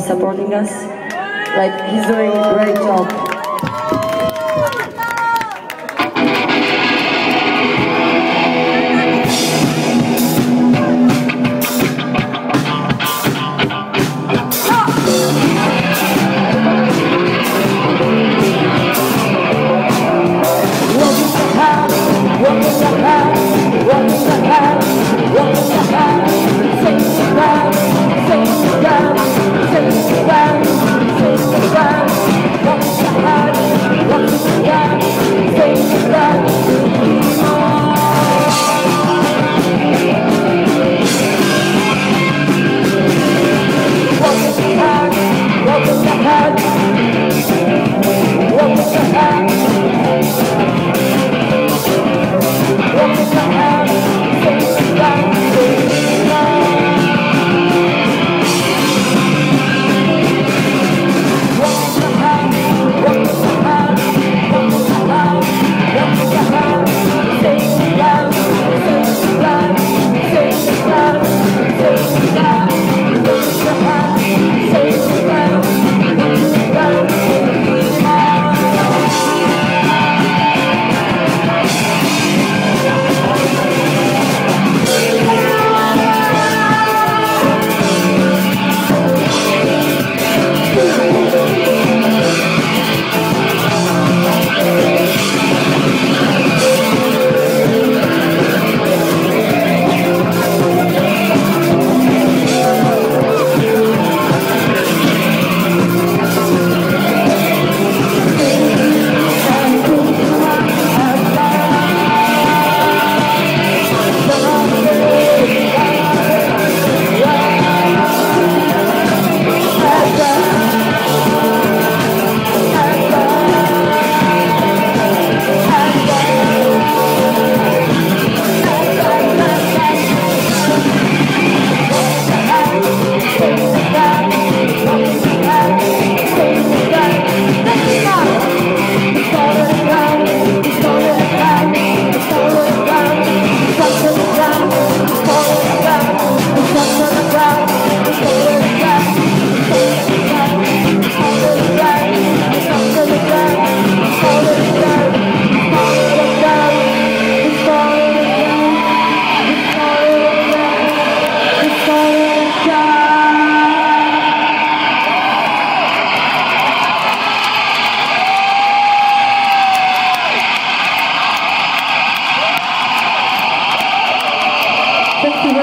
supporting us. Like he's doing a great job.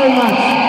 very much.